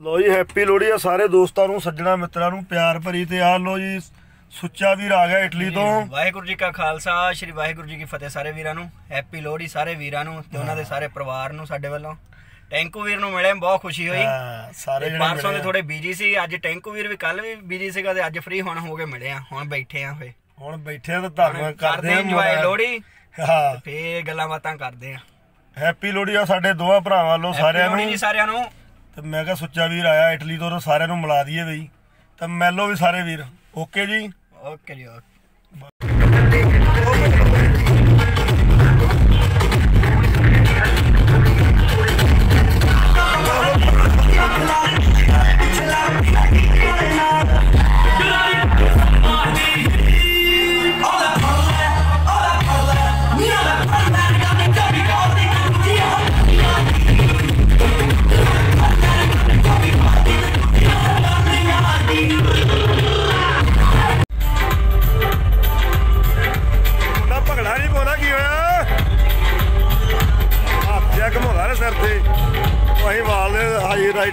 ਲੋ ਜੀ ਹੈਪੀ ਲੋਹੜੀ ਆ ਸਾਰੇ ਦੋਸਤਾਂ ਨੂੰ ਸੱਜਣਾ ਮਿੱਤਰਾਂ ਨੂੰ ਪਿਆਰ ਭਰੀ ਤੇ ਆ ਲੋ ਜੀ ਸੁੱਚਾ ਵੀਰ ਆ ਗਿਆ ਇਟਲੀ ਤੋਂ। ਵਾਹਿਗੁਰੂ ਜੀ ਕਾ ਖਾਲਸਾ ਸ੍ਰੀ ਵਾਹਿਗੁਰੂ ਜੀ ਕੀ ਫਤਿਹ ਸਾਰੇ ਵੀਰਾਂ ਨੂੰ ਹੈਪੀ ਲੋਹੜੀ ਸਾਰੇ ਵੀਰਾਂ ਨੂੰ ਤੇ ਉਹਨਾਂ ਦੇ ਸਾਰੇ ਪਰਿਵਾਰ ਨੂੰ ਸਾਡੇ ਵੱਲੋਂ। ਟੈਂਕੂ ਵੀਰ ਨੂੰ ਮਿਲੇ ਬਹੁਤ ਖੁਸ਼ੀ ਹੋਈ। ਸਾਰੇ ਜਣੇ ਪਰਸੋਂ ਦੇ। ਥੋੜੇ ਬੀਜੀ ਸੀ ਅੱਜ ਟੈਂਕੂ ਵੀਰ ਵੀ ਕੱਲ ਵੀ ਬੀਜੀ ਸੀਗਾ ਤੇ ਅੱਜ ਫ੍ਰੀ ਹੁਣ ਹੋ ਕੇ ਮਿਲੇ ਆ ਹੁਣ ਬੈਠੇ ਆ ਫੇ ਹੁਣ ਬੈਠੇ ਆ ਤਾਂ ਧੰਨਵਾਦ ਕਰਦੇ ਆ ਇੰਜੋਏ। ਲੋਹੜੀ। ਹਾਂ। ਫੇ ਗੱਲਾਂ ਬਾਤਾਂ ਕਰਦੇ ਆ। ਹੈਪੀ ਲੋਹੜੀ ਆ ਸਾਡੇ ਦੋਵਾਂ ਭਰਾਵਾਂ ਵੱਲੋਂ ਸਾਰਿਆਂ ਨੂੰ। ਜੀ ਸਾਰਿਆਂ ਨੂੰ। ਤੇ ਮੈਂ ਕਿਹਾ ਸੁੱਚਾ ਵੀਰ ਆਇਆ ਇਟਲੀ ਤੋਂ ਤਾਂ ਸਾਰਿਆਂ ਨੂੰ ਮਿਲਾ ਦਈਏ ਬਈ। ਤਾਂ ਮੈਲੋ ਵੀ ਸਾਰੇ ਵੀਰ। ਓਕੇ ਜੀ? ਓਕੇ ਜੀ, ਓਕੇ।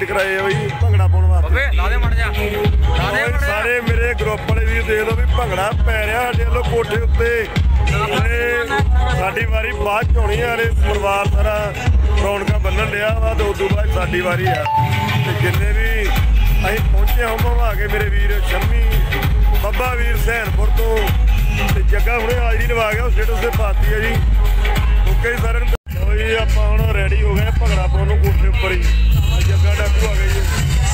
ਹਾਈ ਰਾਈਡ ਕਰਾਏ ਬਈ ਭੰਗੜਾ ਪਾਉਣ ਵਾਸਤੇ। ਓਏ ਲਾ ਦੇ ਮੜ ਜਾ ਲਾ ਦੇ ਮੜ ਸਾਰੇ ਮੇਰੇ ਗਰੁੱਪ ਵਾਲੇ ਵੀਰ ਦੇਖ ਲਓ ਵੀ ਭੰਗੜਾ ਪੈ ਰਿਹਾ ਸਾਡੇ ਵੱਲੋਂ ਕੋਠੇ ਉੱਤੇ। ਸਾਡੀ ਵਾਰੀ ਬਾਅਦ ਚ ਹੋਣੀ ਆ ਰੇ ਪਰਿਵਾਰ ਸਾਰਾ ਰੌਣਕਾਂ ਬੰਨਣ ਲਿਆ ਵਾ ਤੇ ਉਦੋਂ ਬਾਅਦ ਸਾਡੀ ਵਾਰੀ ਆ। ਤੇ ਜਿੰਨੇ ਵੀ ਅਸੀਂ ਪਹੁੰਚੇ ਹਾਂ ਆ ਕੇ ਮੇਰੇ ਵੀਰ ਸ਼ੰਮੀ ਬੱਬਾ ਵੀਰ ਸਹਿਨਪੁਰ ਤੋਂ। ਤੇ ਜੱਗਾ ਹੁਣੇ ਹਾਜ਼ਰੀ ਲਵਾ ਗਿਆ ਸਟੇਟਸ ਤੇ ਪਾਤੀ ਆ ਜੀ। ਓਕੇ ਸਾਰਿਆਂ ਨੂੰ ਆਪਾਂ ਹੁਣ ਰੈਡੀ ਹੋ ਗਏ ਭੰਗੜਾ ਪਾਉਣ ਨੂੰ ਕੋਠੇ ਉੱਪਰ ਹੀ। ਜੱਗਾ ਡਾਕੂ ਆ ਗਏ ਜੀ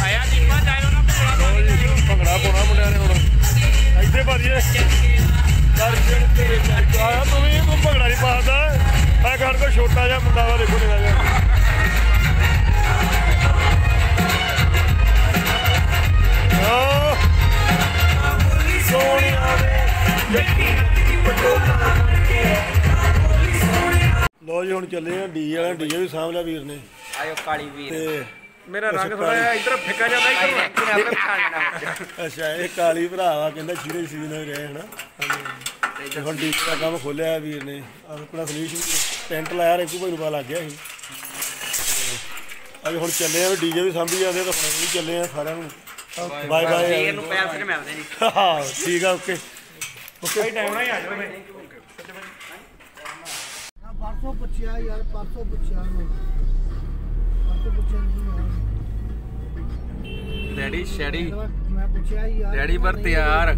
ਆਇਆ ਦੀਪਾ ਜਾਇਓ ਨਾ ਲਓ ਜੀ ਭੰਗੜਾ ਪਾਉਣਾ ਮੁੰਡਿਆਂ ਨੇ ਹੁਣ ਇੱਥੇ ਭਾਜੀਏ ਦਰਜਨ ਤੇ ਵਿੱਚ ਆਇਆ ਤੂੰ ਵੀ ਤੂੰ ਭੰਗੜਾ ਨਹੀਂ ਪਾਉਂਦਾ ਆ ਘਰ ਕੋ ਛੋਟਾ ਜਿਹਾ ਮੁੰਡਾ ਵਾ ਦੇਖੋ ਨਿਕਾ ਜਿਹਾ ਓ ਸੋਹਣਿਆ ਲੋ ਜੀ ਹੁਣ ਚੱਲੇ ਆ ਡੀ ਵਾਲਾ ਡੀ ਵੀ ਲਿਆ ਵੀਰ ਨੇ। ਆਇਓ ਕਾਲੀ ਵੀਰ। ਤੇ ਮੇਰਾ ਰੰਗ ਥੋੜਾ ਇੱਧਰ ਫਿੱਕਾ ਜਾਂਦਾ ਇੱਧਰ ਅੱਛਾ ਇਹ ਕਾਲੀ ਭਰਾ ਵਾ ਕਹਿੰਦਾ ਚੀਰੇ ਸੀ ਨਾਲ ਰਹੇ ਹਨਾ। ਤੇ ਹੁਣ ਡੀਪ ਦਾ ਕੰਮ ਖੋਲਿਆ ਵੀਰ ਨੇ। ਆਪਣਾ ਸਲੀਸ਼ ਵੀ ਟੈਂਟ ਲਾਇਆ ਰਿੰਕੂ ਭਾਈ ਨੂੰ ਲੱਗ ਗਿਆ ਸੀ। ਅੱਜ ਹੁਣ ਚੱਲੇ ਆ ਵੀ ਡੀਜੇ ਵੀ ਸਾਂਭੀ ਜਾਂਦੇ ਤਾਂ ਹੁਣ ਵੀ ਚੱਲੇ ਆ ਸਾਰਿਆਂ ਨੂੰ। ਬਾਏ ਬਾਏ ਵੀਰ ਨੂੰ ਪੈਰ ਫਿਰ ਮਿਲਦੇ ਜੀ। ਹਾਂ ਠੀਕ ਆ ਓਕੇ ਓਕੇ ਟਾਈਮ ਨਾਲ ਹੀ ਆ ਜਾਓ ਮੈਂ ਪਰਸੋਂ ਪੁੱਛਿਆ ਯਾਰ ਪਰਸੋਂ ਪੁੱਛਿਆ ਮੈਂ ਰੈਡੀ ਸ਼ੈਡੀ ਮੈਂ- ਪੁੱਛਿਆ ਯਾਰ Ready ਪਰ ਤਿਆਰ।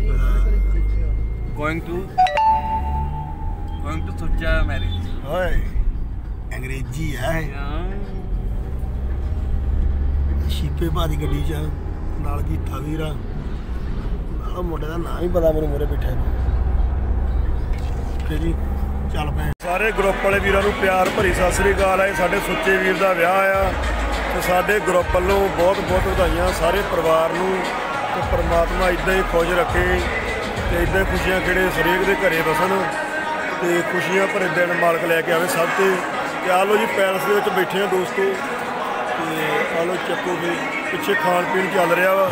Going to going to Sucha marriage ਓਏ ਅੰਗਰੇਜ਼ੀ ਆ ਸ਼ੀਪੇ ਭਾਦੀ ਗੱਡੀ ਚ ਨਾਲ ਜੀਠਾ ਵੀਰ ਨਾਲ ਮੁੰਡੇ ਦਾ ਨਾਂ ਹੀ ਪਤਾ ਮੈਨੂੰ ਮੋਰੇ ਬੈਠਾ ਨੂੰ ਜੀ ਚੱਲ ਪਏ। ਸਾਰੇ ਗਰੁੱਪ ਵਾਲੇ ਵੀਰਾਂ ਨੂੰ ਪਿਆਰ ਭਰੀ ਸਤਿ ਸ੍ਰੀ ਅਕਾਲ ਹੈ। ਸਾਡੇ ਸੁੱਚੇ ਵੀਰ ਦਾ ਵਿਆਹ ਆ ਤੇ ਸਾਡੇ ਗਰੁੱਪ ਵੱਲੋਂ ਬਹੁਤ ਬਹੁਤ ਵਧਾਈਆਂ ਸਾਰੇ ਪਰਿਵਾਰ ਨੂੰ ਤੇ ਪਰਮਾਤਮਾ ਇਦਾਂ ਹੀ ਖੁਸ਼ ਰੱਖੇ ਤੇ ਇਦਾਂ ਹੀ ਖੁਸ਼ੀਆਂ ਕਿਹੜੇ ਹਰੇਕ ਦੇ ਘਰੇ ਵਸਣ ਤੇ ਖੁਸ਼ੀਆਂ ਭਰੇ ਦਿਨ ਮਾਲਕ ਲੈ ਕੇ ਆਵੇ ਸਭ ਤੇ। ਤੇ ਆ ਲੋ ਜੀ ਪੈਲਸ ਦੇ ਵਿੱਚ ਬੈਠੇ ਆ ਦੋਸਤੋ ਤੇ ਆ ਲੋ ਚੱਕੋ ਵੀ ਪਿੱਛੇ ਖਾਣ ਪੀਣ ਚੱਲ ਰਿਹਾ ਵਾ।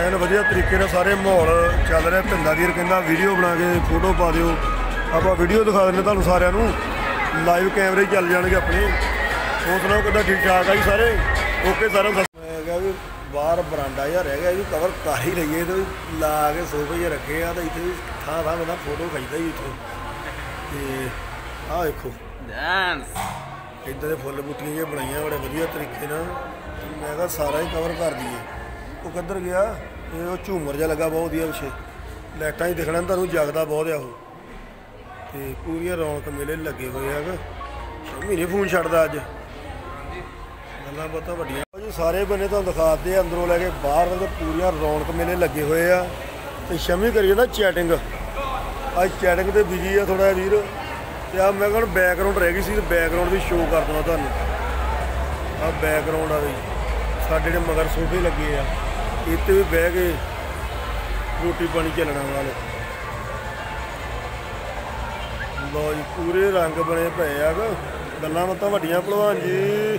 ਐਨ ਵਧੀਆ ਤਰੀਕੇ ਨਾਲ ਸਾਰੇ ਮਾਹੌਲ ਚੱਲ ਰਿਹਾ। ਭਿੰਦਾ ਵੀਰ ਕਹਿੰਦਾ ਵੀਡੀਓ ਬਣਾ ਕੇ ਫੋਟੋ ਪਾ ਦਿਓ। ਆਪਾਂ ਵੀਡੀਓ ਦਿਖਾ ਦਿੰਦੇ ਤੁਹਾਨੂੰ ਸਾਰਿਆਂ ਨੂੰ। ਲਾਈਵ ਕੈਮਰੇ ਚੱਲ ਜਾਣਗੇ ਆਪਣੇ। ਹੋਰ ਸੁਣਾਓ ਕਿੱਦਾਂ ਠੀਕ ਠਾਕ ਆ ਜੀ ਸਾਰੇ? ਓਕੇ ਸਤਿ- ਮੈਂ ਕਿਹਾ ਵੀ ਬਾਹਰ ਬਰਾਂਡਾ ਜਿਹਾ ਰਹਿ ਗਿਆ ਵੀ ਕਵਰ ਕਰ ਹੀ ਲਈਏ ਤੇ ਲਾ ਕੇ ਸੋਫੇ ਜਿਹੇ ਰੱਖੇ ਆ ਤਾਂ ਇੱਥੇ ਵੀ ਥਾਂ ਥਾਂ ਬੰਦਾ ਫੋਟੋ ਖਿੱਚਦਾ ਹੀ ਇੱਥੇ। ਤੇ ਆਹ ਦੇਖੋ ਡਾਂਸ ਇੱਦਾਂ ਦੇ ਫੁੱਲ ਬੂਟੀਆਂ ਜਿਹੀਆਂ ਬਣਾਈਆਂ ਬੜੇ ਵਧੀਆ ਤਰੀਕੇ ਨਾਲ। ਮੈਂ ਕਿਹਾ ਸਾਰਾ ਹੀ ਕਵਰ ਕਰ ਦਈਏ। ਉਹ ਕਿੱਧਰ ਗਿਆ? ਇਹ ਉਹ ਝੂਮਰ ਜਿਹਾ ਲੱਗਾ ਬਹੁਤ ਵਧੀਆ ਪਿੱਛੇ। ਲਾਈਟਾਂ ਹੀ ਦਿਖਣਾ ਤੁਹਾਨੂੰ ਜਗਦਾ ਬਹੁਤ ਆ ਉਹ। ਤੇ ਪੂਰੀਆਂ ਰੌਣਕ ਮੇਲੇ ਲੱਗੇ ਹੋਏ ਆ। ਸ਼ਮੀ ਨੇ ਫੋਨ ਛੱਡਦਾ ਅੱਜ। ਗੱਲਾਂ ਬਾਤਾਂ ਵੱਡੀਆਂ। ਉਹ ਜੀ, ਸਾਰੇ ਬੰਨੇ ਤੁਹਾਨੂੰ ਦਿਖਾਤੇ ਆ, ਅੰਦਰੋਂ ਲੈ ਕੇ ਬਾਹਰ ਤੱਕ ਪੂਰੀਆਂ ਰੌਣਕ ਮੇਲੇ ਲੱਗੇ ਹੋਏ ਆ। ਤੇ ਸ਼ਮੀ ਕਰੀ ਜਾਂਦਾ ਚੈਟਿੰਗ ਅੱਜ ਚੈਟਿੰਗ ਤੇ ਬਿਜ਼ੀ ਆ ਥੋੜਾ ਵੀਰ। ਤੇ ਆ ਮੈਂ ਕਹਿੰਦਾ ਬੈਕਗ੍ਰਾਉਂਡ ਰਹਿ ਗਈ ਸੀ, ਤੇ ਬੈਕਗ੍ਰਾਉਂਡ ਵੀ ਸ਼ੋਅ ਕਰ ਦਵਾਂ ਤੁਹਾਨੂੰ। ਆ ਬੈਕਗ੍ਰਾਉਂਡ ਆ ਵੀ ਸਾਡੇ ਜਿਹੜੇ ਮਗਰ ਸੋਫੇ ਲੱਗੇ ਆ, ਇੱਥੇ ਵੀ ਬਹਿ ਕੇ ਰੋਟੀ ਪਾਣੀ ਚੱਲਣਾ ਵਾਲੇ ਲੋ ਜੀ ਪੂਰੇ ਰੰਗ ਬਣੇ ਪਏ ਆ ਗ। ਗੱਲਾਂ ਬਾਤਾਂ ਵੱਡੀਆਂ ਭਲਵਾਨ ਜੀ।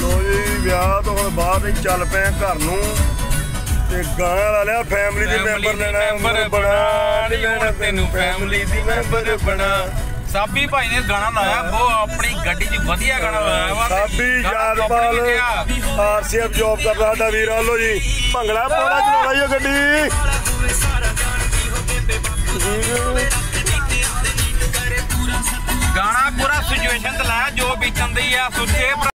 ਲੋ ਜੀ ਵਿਆਹ ਤੋਂ ਹੁਣ ਬਾਅਦ ਹੀ ਚੱਲ ਪਏ ਆ ਘਰ ਨੂੰ ਤੇ ਗਾਣਾ ਲਾ ਲਿਆ ਫੈਮਿਲੀ ਦੇ ਮੈਂਬਰ ਲੈਣਾ ਮੈਂਬਰ ਬਣਾ ਨਹੀਂ ਹੁਣ ਤੈਨੂੰ ਫੈਮਿਲੀ ਦੀ ਮੈਂਬਰ ਬਣਾ। ਸਾਬੀ ਭਾਈ ਨੇ ਗਾਣਾ ਲਾਇਆ ਉਹ ਆਪਣੀ ਗੱਡੀ 'ਚ ਵਧੀਆ ਗਾਣਾ ਲਾਇਆ ਵਾ। ਸਾਬੀ ਯਾਦਪਾਲ ਆਰਸੀਐਫ ਜੌਬ ਕਰਦਾ ਸਾਡਾ ਵੀਰ ਆਲੋ ਜੀ। ਭੰਗੜਾ ਪਾਉਣਾ ਚਲਾਉਣਾ ਹੀ ਗੱਡੀ। ਗਾਣਾ ਪੂਰਾ ਸਿਚੁਏਸ਼ਨ ਤੇ ਲਾਇਆ ਜੋ ਬੀਤਣ ਦੀ ਆ ਸੁੱਚੇ